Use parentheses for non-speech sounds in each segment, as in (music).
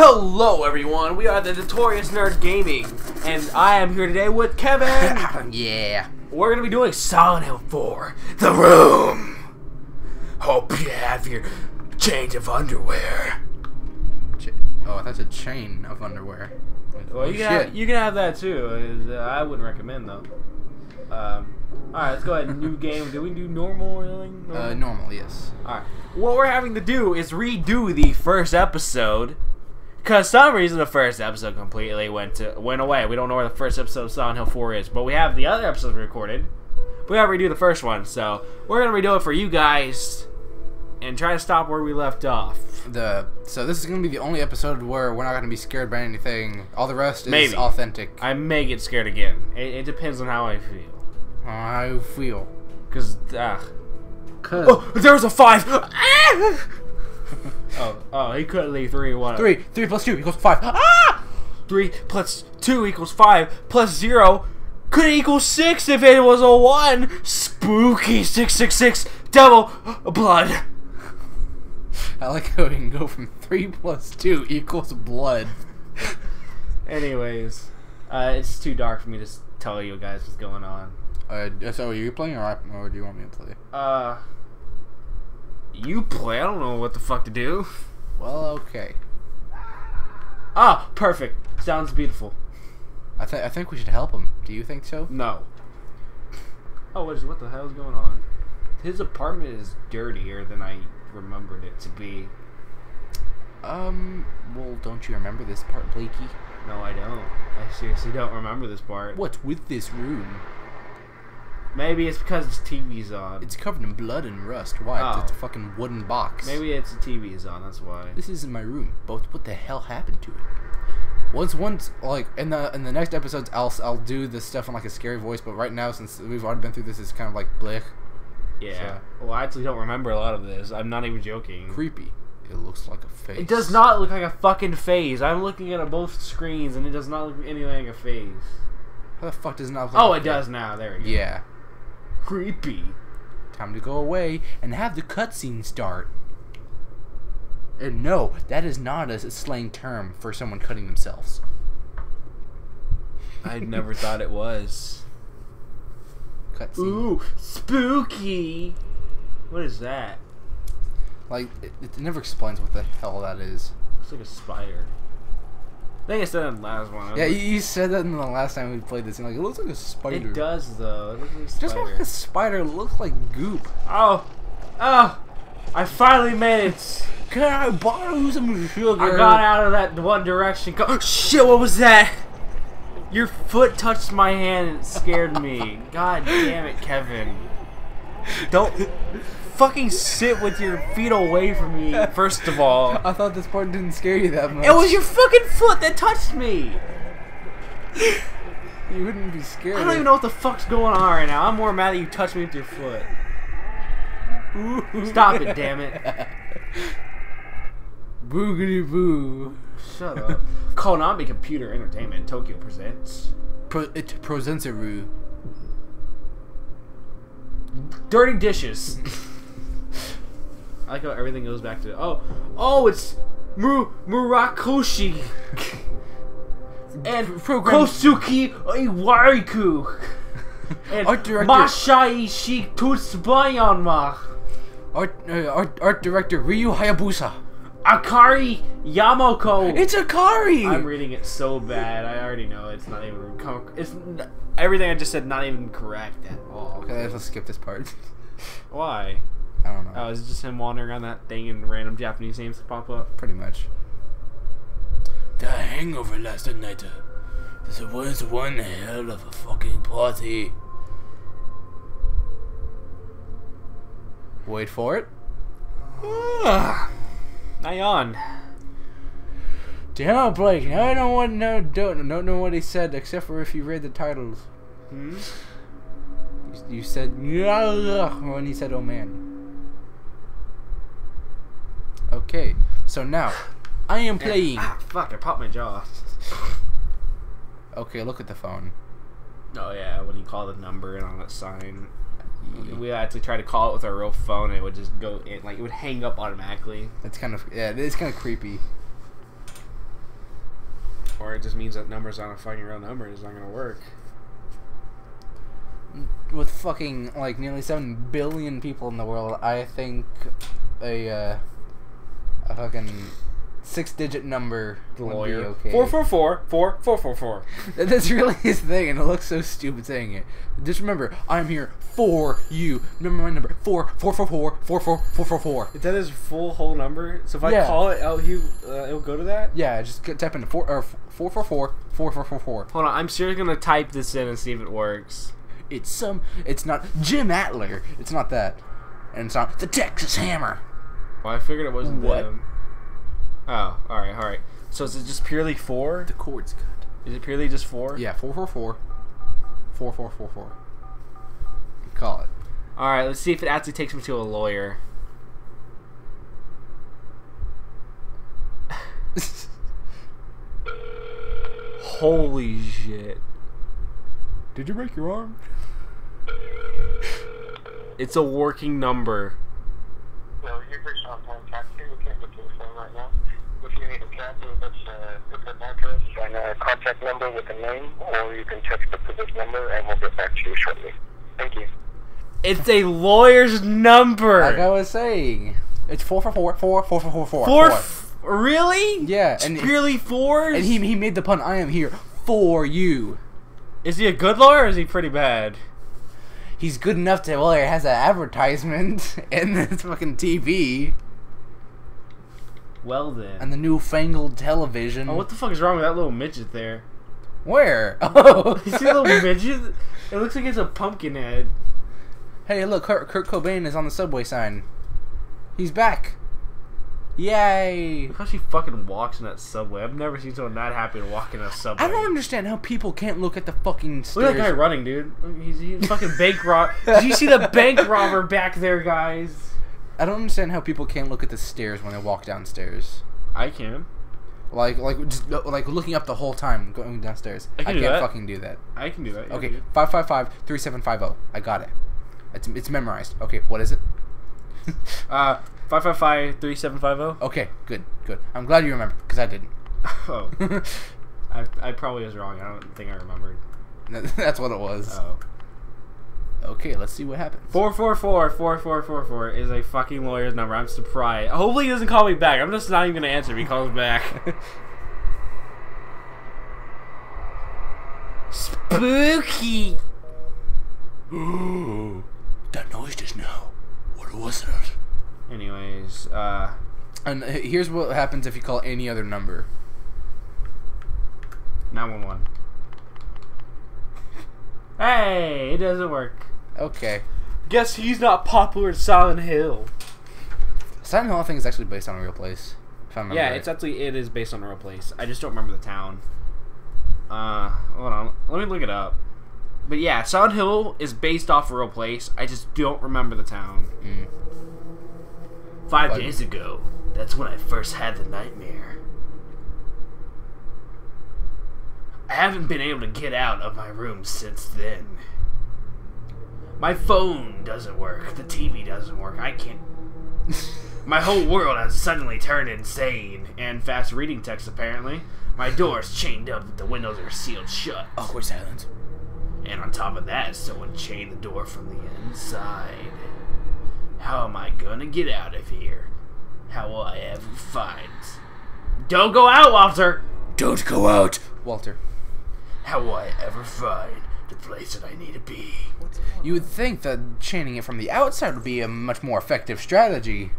Hello, everyone. We are the Notorious Nerd Gaming, and I am here today with Kevin. (laughs) yeah. We're gonna be doing Silent Hill 4: The Room. Hope you have your change of underwear. Ch- oh, that's a chain of underwear. Well, you Oh, can have, you can have that too. Uh, I wouldn't recommend though. Um, all right, let's go ahead. New game. Do we do normal or anything? Uh, normal, yes. All right. What we're having to do is redo the first episode. Cause some reason the first episode completely went to went away. We don't know where the first episode of Silent Hill 4 is, but we have the other episodes recorded. We gotta redo the first one, so we're gonna redo it for you guys and try to stop where we left off. The so this is gonna be the only episode where we're not gonna be scared by anything. All the rest is Maybe. authentic. I may get scared again. It, it depends on how I feel. How I feel. Cause ah. Cause Oh, there was a five. Oh, oh, he couldn't leave three. What? three, three plus two equals five. Ah! 3 plus 2 equals 5 plus 0 could equal 6 if it was a 1. Spooky 666 double blood. I like how we can go from three plus two equals blood. Anyways, uh, it's too dark for me to tell you guys what's going on. Uh, so are you playing or, I, or do you want me to play? Uh, you play. I don't know what the fuck to do. Well, okay. Ah, perfect. Sounds beautiful. I think I think we should help him. Do you think so? No. Oh, what, is, what the hell is going on? His apartment is dirtier than I remembered it to be. Um. Well, don't you remember this part, Blakey? No, I don't. I seriously don't remember this part. What's with this room? Maybe it's because its TV's on. It's covered in blood and rust. Why? Oh. It's a fucking wooden box. Maybe it's the TV is on. That's why. This isn't my room. But what the hell happened to it? Once, once, like in the in the next episodes, I'll I'll do this stuff in like a scary voice. But right now, since we've already been through this, it's kind of like blech, Yeah. Well, I actually don't remember a lot of this. I'm not even joking. creepy. It looks like a face. It does not look like a fucking phase. I'm looking at both screens, and it does not look anything like a phase. How the fuck does it not? Look Oh, like it does now. There we go. Yeah. Creepy. Time to go away and have the cutscene start. And no, that is not a slang term for someone cutting themselves. (laughs) I never thought it was. Cutscene. Ooh, spooky. What is that? Like it, it never explains what the hell that is. Looks like a spider. I think I said that in the last one. Yeah, you, you said that in the last time we played this. And like it looks like a spider. It does though. It looks like a Just spider. like a spider looks like goop. Oh, oh! I finally made it. Can I borrow some sugar? I got out of that one direction. Go- oh, shit! What was that? Your foot touched my hand and it scared me. God damn it, Kevin! Don't fucking sit with your feet away from me. (laughs) First of all, I thought this part didn't scare you that much. it was your fucking foot that touched me. You wouldn't be scared. I don't even know what the fuck's going on right now. I'm more mad that you touched me with your foot. Stop it, damn it! (laughs) Boogity boo. Shut up. Konami Computer Entertainment Tokyo presents Pro, it Prozensaru. Dirty Dishes. (laughs) I like how everything goes back to oh oh it's Mu Murakoshi and Program- Kosuke Iwariku and Art director- Masaishi Tutsubayanma Art, uh, art, art director Ryu Hayabusa. Akari Yamako. It's Akari. I'm reading it so bad. I already know it's not even. It's everything I just said not even correct at all. okay, let's skip this part. Why? I don't know. Oh, is it just him wandering around that thing and random Japanese names pop up? Pretty much. The hangover last night. This was one hell of a fucking party. Wait for it. Nyan. Damn, Blake. I don't want no don't don't know what he said except for if you read the titles. Hmm? You, you said yeah when he said oh man. Okay, so now I am playing. Ah, fuck! I popped my jaw. Okay, look at the phone. Oh yeah, when you call the number and on that sign, we actually try to call it with our real phone, and it would just go in like it would hang up automatically. That's kind of yeah, it's kind of creepy. Or it just means that number's not a fucking real number. It's not gonna work. With fucking like nearly seven billion people in the world, I think a uh, a fucking six-digit number The would lawyer. be okay. Four four four four four four four. That's really his thing, and it looks so stupid saying it. Just remember, I'm here for you. Remember my number: four four four four four four four four four. Is that his full whole number? So if I Yeah. call it out, he uh, it'll go to that. Yeah, just get- type in four or four four four four four four four. Hold on, I'm seriously gonna type this in and see if it works. It's some. It's not Jim Adler. It's not that, and it's not the Texas Hammer. Well, I figured it wasn't What? them. Oh, all right, all right. So is it just purely four? The chord's good. Is it purely just four? Yeah, four four four, four four four four. Call it. All right, let's see if it actually takes me to a lawyer. (laughs) Holy shit! Did you break your arm? It's a working number. If you need a that's a contact number with a name, or you can text number and we'll get back to you shortly. Thank you. It's a lawyer's number. Like I was saying, it's four for four, four, four for four, four. Four. four. Really? Yeah. And purely fours. And he he made the pun. I am here for you. Is he a good lawyer? or Is he pretty bad? He's good enough to well, he has an advertisement (laughs) in this fucking TV. Well then. and the newfangled television. oh, what the fuck is wrong with that little midget there? Where? Oh, (laughs) (laughs) You see the little midget? It looks like it's a pumpkin head. hey, look, Kurt, Kurt Cobain is on the subway sign. He's back. Yay! Look how she fucking walks in that subway. I've never seen someone that happy to walk in a subway. I don't understand how people can't look at the fucking stairs. Look at that guy running, dude. He's, he's fucking bank rob. (laughs) Did you see the bank robber back there, guys? I don't understand how people can't look at the stairs when they walk downstairs. I can. Like, like just like looking up the whole time going downstairs. I can do can't that. fucking do that. I can do that. Okay, five five five three seven five zero. I got it. It's it's memorized. Okay, what is it? (laughs) Uh, five five five three seven five zero. Okay, good, good. I'm glad you remember because I didn't. (laughs) Oh, (laughs) I, I probably was wrong. I don't think I remembered. That's what it was. Oh. Okay, let's see what happens. Four four four four four four four is a fucking lawyer's number. I'm surprised. Hopefully he doesn't call me back. I'm just not even gonna answer if he calls back. (laughs) Spooky. that noise just now. What was it? Anyways, uh, And uh, here's what happens if you call any other number. nine one one. Hey, it doesn't work. Okay. Guess he's not popular in Silent Hill. Silent Hill I think is actually based on a real place. If I remember Yeah, right. it's actually it is based on a real place. I just don't remember the town. Uh, hold on, let me look it up. But yeah, Silent Hill is based off a real place. I just don't remember the town. Mm. Five Like- days ago, that's when I first had the nightmare. I haven't been able to get out of my room since then. My phone doesn't work. The TV doesn't work. I can't. (laughs) My whole world has suddenly turned insane and fast reading text apparently. My door's chained up, the windows are sealed shut. Awkward silence. And on top of that, someone chained the door from the inside. How am I gonna get out of here? How will I ever find? Don't go out, Walter! Don't go out, Walter. How will I ever find the place that I need to be? You would think that chaining it from the outside would be a much more effective strategy.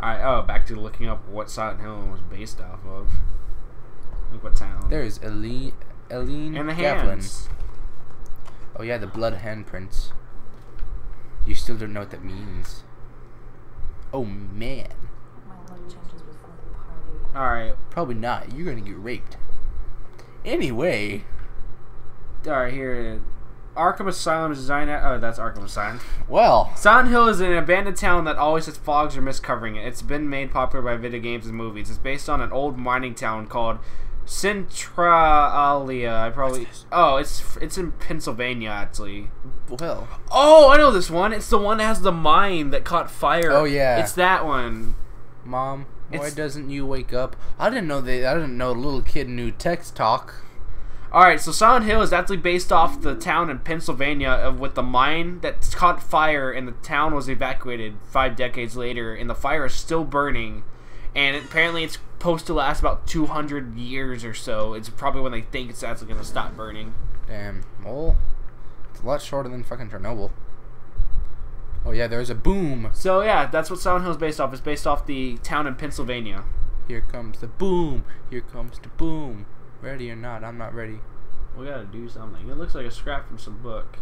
Alright, oh, back to looking up what Silent Hill was based off of. Look what town. There's Eileen, Eileen and the Galvin. hands. Oh yeah, the blood handprints. You still don't know what that means. Oh man. My look changes before the party. Alright, Probably not. You're gonna get raped. Anyway. alright, here. Arkham Asylum is designed at. Oh, that's Arkham Asylum. Well. Silent Hill is an abandoned town that always has fogs or mist covering it. It's been made popular by video games and movies. It's based on an old mining town called Centralia. I probably. Oh, it's it's in Pennsylvania actually. Well. Oh, I know this one. It's the one that has the mine that caught fire. Oh, yeah. It's that one. Mom, why It's- doesn't you wake up? I didn't know they. I didn't know a little kid knew text talk. All right, so Silent Hill is actually based off the town in Pennsylvania of with the mine that caught fire and the town was evacuated five decades later, and the fire is still burning, and apparently it's supposed to last about 200 years or so. It's probably when they think it's actually going to stop burning. Damn. Well, it's a lot shorter than fucking Chernobyl. Oh yeah, there's a boom. So yeah, that's what Silent Hill is based off. It's based off the town in Pennsylvania. Here comes the boom. Here comes the boom. Ready or not, I'm not ready. We gotta do something. It looks like a scrap from some book.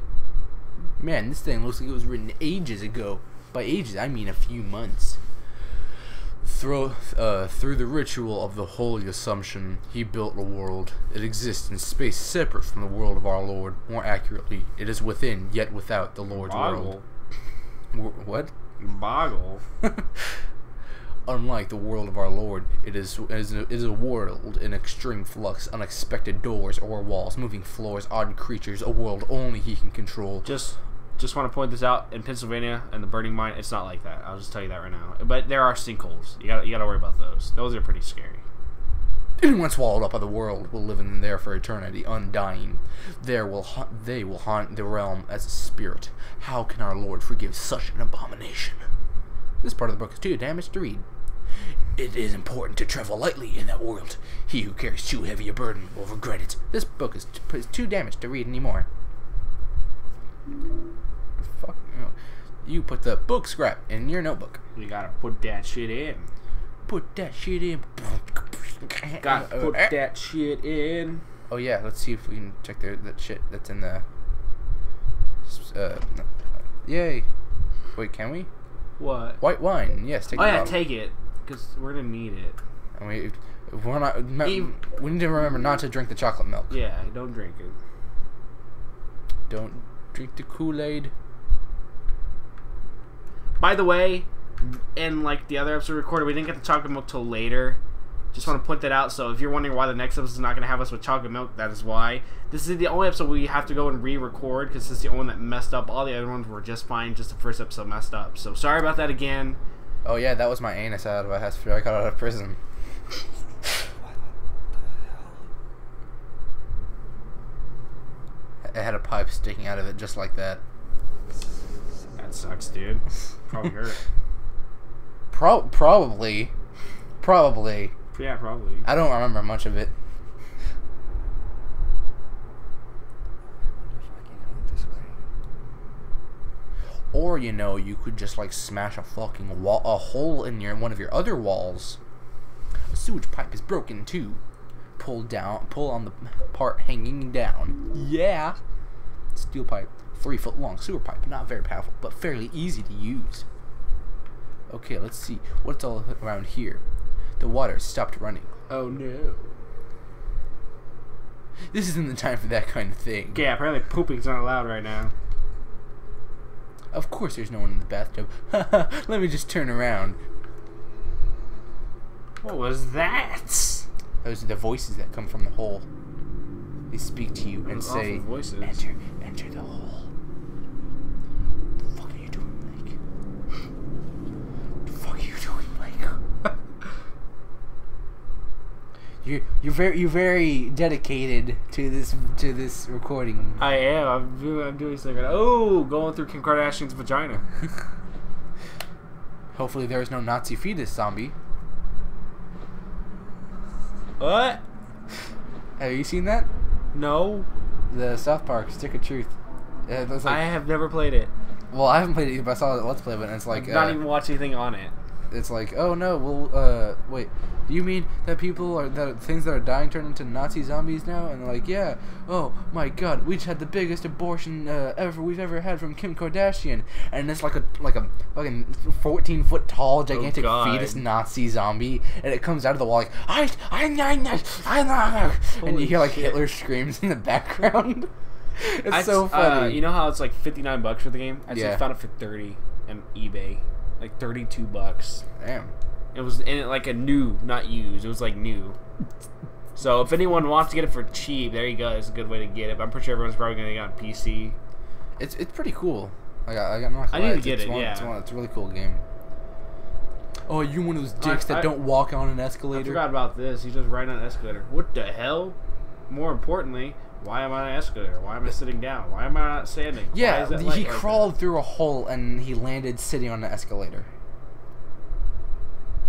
Man, this thing looks like it was written ages ago. By ages, I mean a few months. Through, uh, through the ritual of the Holy Assumption, he built a world. It exists in space separate from the world of our Lord. More accurately, it is within, yet without the Lord's Boggle. world. Wh- What? Boggle. (laughs) Unlike the world of our Lord, it is it is a, it is a world in extreme flux, unexpected doors or walls, moving floors, odd creatures, a world only he can control. Just just want to point this out in Pennsylvania and the burning mine. It's not like that. I'll just tell you that right now. But there are sinkholes. You got you got to worry about those. Those are pretty scary. Anyone swallowed up by the world will live in there for eternity, undying. There will ha- they will haunt the realm as a spirit. How can our Lord forgive such an abomination? This part of the book is too damaged to read. It is important to travel lightly in that world. He who carries too heavy a burden will regret it. This book is, t- is too damaged to read anymore. Fuck. You put the book scrap in your notebook. You gotta put that shit in. Put that shit in. (laughs) Got to put Uh, that shit in. Oh yeah, let's see if we can check the that shit that's in the. Uh, no. yay! Wait, can we? What? White wine. Yes, take. Oh yeah, bottle. take it, cause we're gonna need it. And we, we're not. we need to remember not to drink the chocolate milk. Yeah, don't drink it. Don't drink the Kool Aid. By the way, in like the other episode recorded, we didn't get the chocolate milk till later. Just want to point that out. So if you're wondering why the next episode is not going to have us with chocolate milk, that is why. This is the only episode we have to go and re-record because this is the only one that messed up. All the other ones were just fine. Just the first episode messed up. So sorry about that again. Oh yeah, that was my anus out of a after I got out of prison. It had a pipe sticking out of it just like that. That sucks, dude. Probably hurt. (laughs) Pro- probably, probably. Yeah, probably. I don't remember much of it. Or you know, you could just like smash a fucking wall, a hole in your one of your other walls. A sewage pipe is broken too. Pull down, pull on the part hanging down. Yeah. Steel pipe, three foot long sewer pipe, not very powerful, but fairly easy to use. Okay, let's see what's all around here. The water stopped running. Oh no. This isn't the time for that kind of thing. Okay, apparently pooping's not allowed right now. Of course, there's no one in the bathtub. (laughs) Let me just turn around. What was that? Those are the voices that come from the hole. They speak to you and Those say, voices. "Enter, enter the hole." The fuck are you doing, Blake? The fuck are you doing, Blake? You're you're very you're very dedicated to this to this recording. I am. I'm doing. I'm doing something. Oh, going through Kim Kardashian's vagina. (laughs) Hopefully, there is no Nazi fetus zombie. What? Have you seen that? No, The South Park Stick of Truth. Like, I have never played it. well, I haven't played it, either, but I saw the Let's Play, but it's like I've not uh, even watch anything on it. it's like, oh no, well, uh, wait, do you mean that people are that things that are dying turn into Nazi zombies now? And they're like, yeah, oh my god, we just had the biggest abortion uh, ever we've ever had from Kim Kardashian, and it's like a like a fucking fourteen foot tall gigantic God. fetus Nazi zombie, and it comes out of the wall like, I, I, I, I, I, and you hear like shit. Hitler screams in the background. (laughs) it's I- so Uh, funny. you know how it's like fifty nine bucks for the game? I Yeah. just found it for thirty on eBay, like thirty two bucks. Damn. It was in it like a new, not used. It was like new. So if anyone wants to get it for cheap, there you go. It's a good way to get it. But I'm pretty sure everyone's probably gonna get it on PC. It's it's pretty cool. I got I got not I need to it's, get it's it, One, it's, yeah. one, it's a really cool game. Oh, you one of those dicks I- that I- don't walk on an escalator? I escalator. forgot about this. He's just riding on an escalator. What the hell? More importantly, why am I on an escalator? Why am I sitting down? Why am I not standing? Yeah, he like that? crawled through a hole and he landed sitting on an escalator.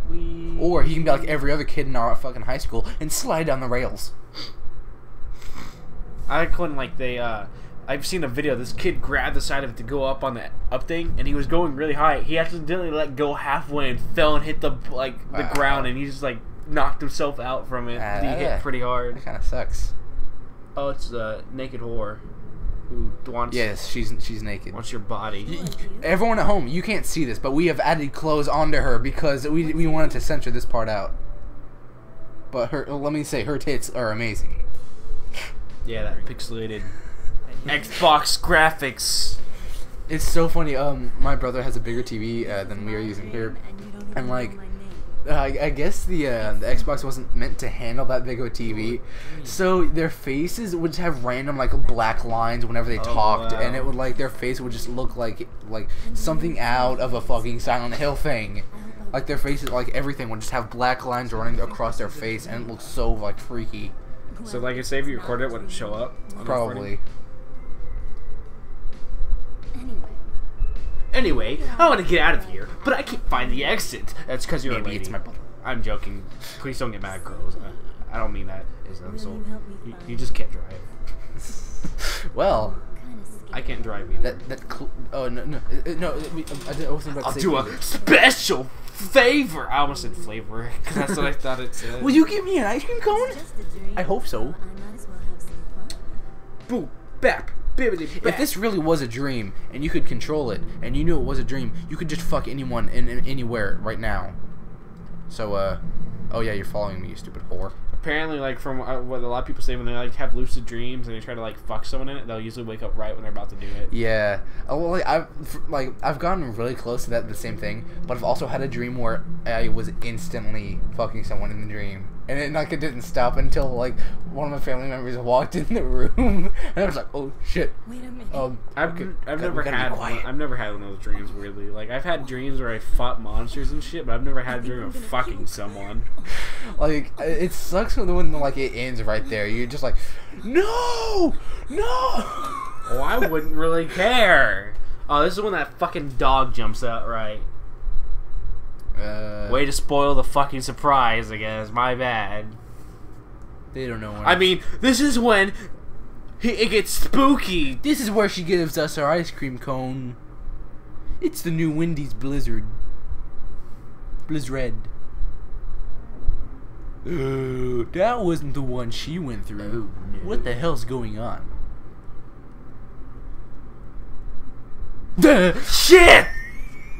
We- Or he can be like every other kid in our fucking high school and slide down the rails. I couldn't like they uh I've seen a video. This kid grabbed the side of it to go up on the up thing, and he was going really high. He accidentally let go halfway and fell and hit the like the Wow. ground, and he just like knocked himself out from it. Ah, he yeah. hit pretty hard. That kind of sucks. Oh, it's a naked whore who wants Yes, she's she's naked. wants your body. Y- y- Everyone at home, you can't see this, but we have added clothes onto her because we we wanted to censor this part out. But her, let me say, her tits are amazing. Yeah, that pixelated (laughs) Xbox graphics. It's so funny. Um, my brother has a bigger TV uh, than we are using here, and like, uh, I, I guess the uh, the Xbox wasn't meant to handle that big of a TV, so their faces would just have random like black lines whenever they Oh, talked, wow. and it would like their face would just look like like something out of a fucking Silent Hill thing. Like their faces, like everything would just have black lines running across their face, and it looks so like freaky. So like, if say if you recorded it, would it show up? Probably. Anyway, I want to get out of here, but I can't find the exit. That's because you're a Maybe lady. it's my brother. I'm joking. Please don't get mad, girls. I, I don't mean that as an insult. you You, just can't drive. (laughs) Well, kind of scared. I can't drive either. that that cl- oh no no uh, uh no uh, we, um, I, did- I wasn't about I'll say do flavor. a special favor. I almost said flavor because that's what I thought it said. Will you give me an ice cream cone? It's just a dream. I hope so. I might as well have some fun. Boo, bap, bibbity, bap. If this really was a dream and you could control it and you knew it was a dream, you could just fuck anyone in, anywhere right now. So uh, oh yeah, you're following me, you stupid whore. apparently, like from uh, what a lot of people say, when they like have lucid dreams and they try to like fuck someone in it, they'll usually wake up right when they're about to do it. Yeah, oh, well, like I've like I've gotten really close to that the same thing, but I've also had a dream where I was instantly fucking someone in the dream, and it like it didn't stop until like one of my family members walked in the room, (laughs) and I was like, oh shit. Wait a minute. Um, I've, okay, I've never had one. I've never had one of those dreams weirdly. Like I've had dreams where I fought monsters and shit, but I've never had a dream of fucking someone. (laughs) Like it sucks when the when like it ends right there. You're just like, no, no. (laughs) Oh, I wouldn't really care. Oh, this is when that fucking dog jumps out, right? Uh, Way to spoil the fucking surprise, I guess. My bad. they don't know. When I mean, this is when he, it gets spooky. this is where she gives us our ice cream cone. It's the new Wendy's Blizzard. Blizzard. Uh, that wasn't the one she went through. What the hell's going on? The shit!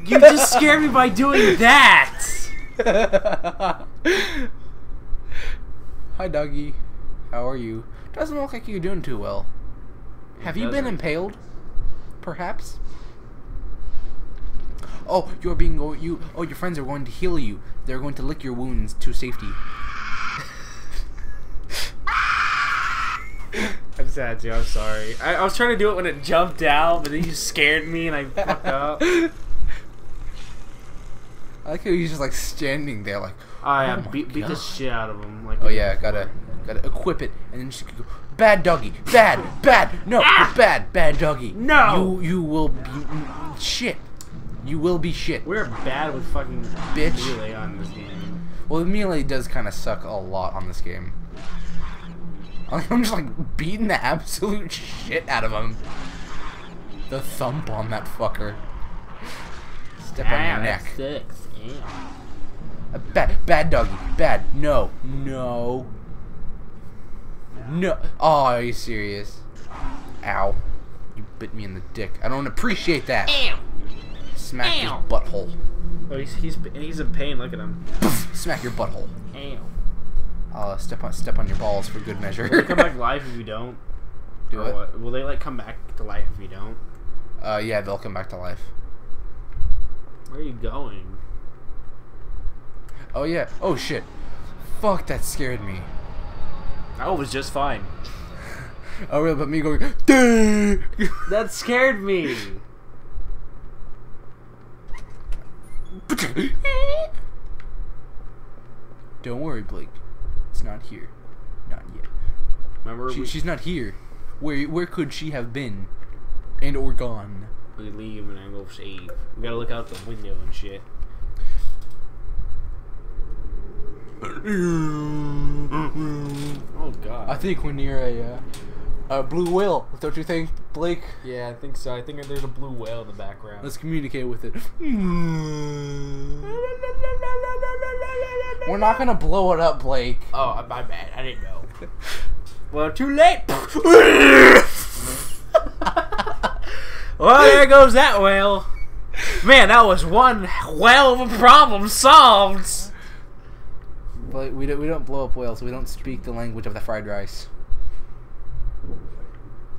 You just scared me by doing that. (laughs) Hi, doggy. How are you? Doesn't look like you're doing too well. Have you been doesn't. impaled? Perhaps. Oh, you're being go- you. Oh, your friends are going to heal you. They're going to lick your wounds to safety. (laughs) I'm sad too. I'm sorry. I, I was trying to do it when it jumped out, but then you scared me and I fucked up. (laughs) I like how he's just like standing there, like. I Oh uh, my beat, beat the shit out of him. Like Oh yeah, gotta gotta equip it, and then just go. Bad doggy, bad, bad, no, bad, bad doggy. No! you you will be shit. You will be shit. We're bad with fucking Bitch. melee on this game. Well, the melee does kind of suck a lot on this game. I'm just like beating the absolute shit out of him. The thump on that fucker. Step on Ah, your that neck. sucks. Yeah. Uh, bad, bad doggy, bad. No, no, no. Oh, are you serious? Ow! You bit me in the dick. I don't appreciate that. Ew. Smack your Ow. butthole. Oh, he's, he's he's in pain. Look at him. Smack your butthole. Ew. I'll uh, step on step on your balls for good measure. Will they come back (laughs) to life if you don't? Do Or it. what? Will they like come back to life if you don't? Uh, yeah, they'll come back to life. Where are you going? Oh yeah. Oh shit. Fuck, that scared me. I was just fine. (laughs) Oh really? But me going. (laughs) That scared me. (laughs) Don't worry, Blake. It's not here. Not yet. Remember She, we, she's not here. Where where could she have been? And or gone? we leave and I go save. We gotta look out the window and shit. Oh god. I think we're near a uh, a blue whale. Don't you think, Blake? yeah, I think so. I think there's a blue whale in the background. Let's communicate with it. (laughs) We're not gonna blow it up, Blake. Oh, my bad. I didn't know. (laughs) well, too late. (laughs) well, there goes that whale. Man, that was one whale of a problem solved. But we don't we don't blow up whales. We don't speak the language of the fried rice.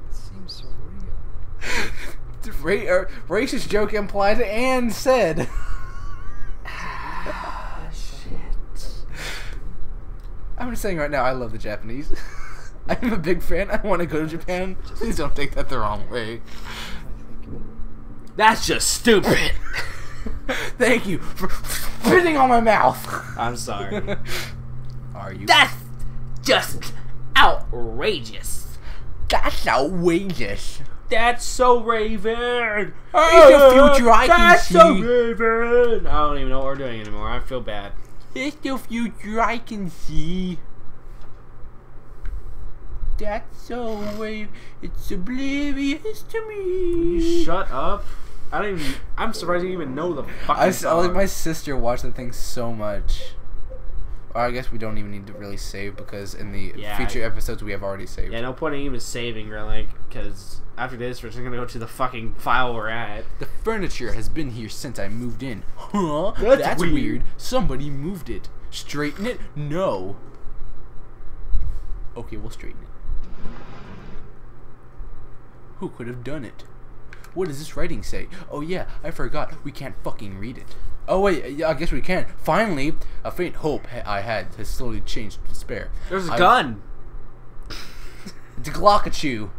It seems so real. (laughs) Ra- er, racist joke implied and said. (laughs) Shit. I'm just saying right now, I love the Japanese. (laughs) I'm a big fan. I want to go to Japan. Please don't take that the wrong way. That's just stupid. (laughs) Thank you for spitting on my mouth. I'm sorry. (laughs) Are you? That's just outrageous. That's outrageous. That's so Raven. Oh, it's the future I can That's so. Raven. I don't even know what we're doing anymore. I feel bad. It's the future I can see. That's so way. It's oblivious to me. Shut up. I don't even. I'm surprised you even know the fucking I saw like my sister watched the thing so much. Or I guess we don't even need to really save because in the Yeah, future episodes we have already saved. Yeah, no point in even saving, really, because after this, we're just gonna go to the fucking file we're at. The furniture has been here since I moved in. Huh? That's weird. weird. Somebody moved it. Straighten it? No. Okay, we'll straighten it. Who could have done it? What does this writing say? Oh yeah, I forgot. We can't fucking read it. Oh wait, yeah, I guess we can. Finally, a faint hope ha- I had has slowly changed to despair. There's a I- gun. (laughs) The Glockachu.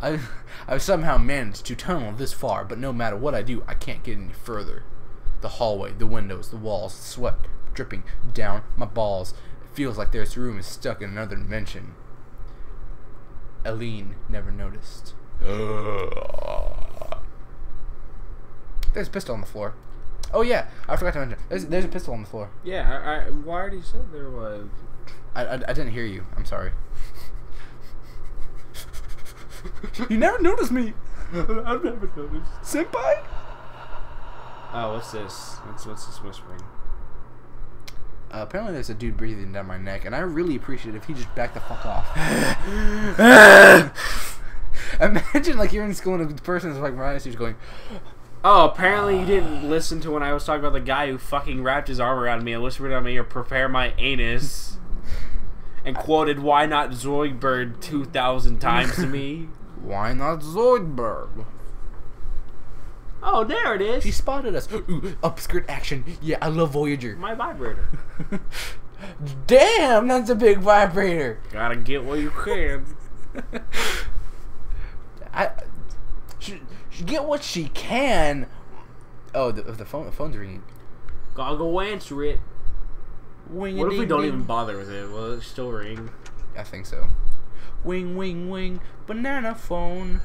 I I've somehow managed to tunnel this far, but no matter what I do, I can't get any further. The hallway, the windows, the walls, sweat dripping down my balls. It feels like this room is stuck in another dimension. Eileen never noticed. There's a pistol on the floor. Oh yeah, I forgot to mention. There's, there's a pistol on the floor. Yeah, I, I I already said there was. I, I, I didn't hear you. I'm sorry. you never noticed me. (laughs) I've never noticed. Senpai? Oh, what's this? What's, what's this whispering? Uh, apparently there's a dude breathing down my neck, and I really appreciate it if he just backed the fuck off. (laughs) (laughs) Imagine like you're in school and a person is like next to going, Oh, apparently you didn't listen to when I was talking about the guy who fucking wrapped his arm around me and whispered at me or prepare my anus. And quoted "Why not Zoidberg" two thousand times to me. (laughs) "Why not Zoidberg?" Oh, there it is. She spotted us. Ooh, upskirt action. Yeah, I love Voyager. my vibrator. (laughs) Damn, that's a big vibrator. Gotta get what you can. (laughs) I she, she get what she can. Oh, the, the phone the phone's ringing. Gotta go answer it. Wing What if we don't even bother with it? Will it still ring? I think so. Wing, wing, wing, banana phone.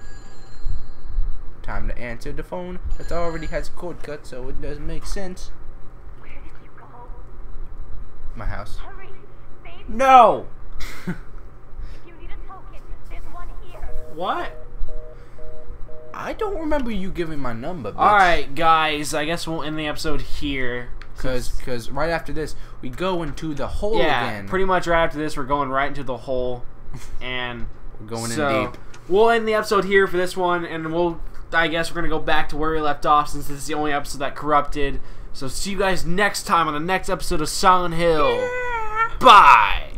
Time to answer the phone. It already has a cord cut, so it doesn't make sense. Where did you go? My house. Hurry. No. (laughs) (laughs) If I don't remember you giving my number. All right, guys. I guess we'll end the episode here. Because cause right after this, we go into the hole yeah, again. pretty much right after this, we're going right into the hole, (laughs) and We're going so, in deep. We'll end the episode here for this one, and we'll. I guess we're gonna go back to where we left off since this is the only episode that corrupted. So see you guys next time on the next episode of Silent Hill. Bye.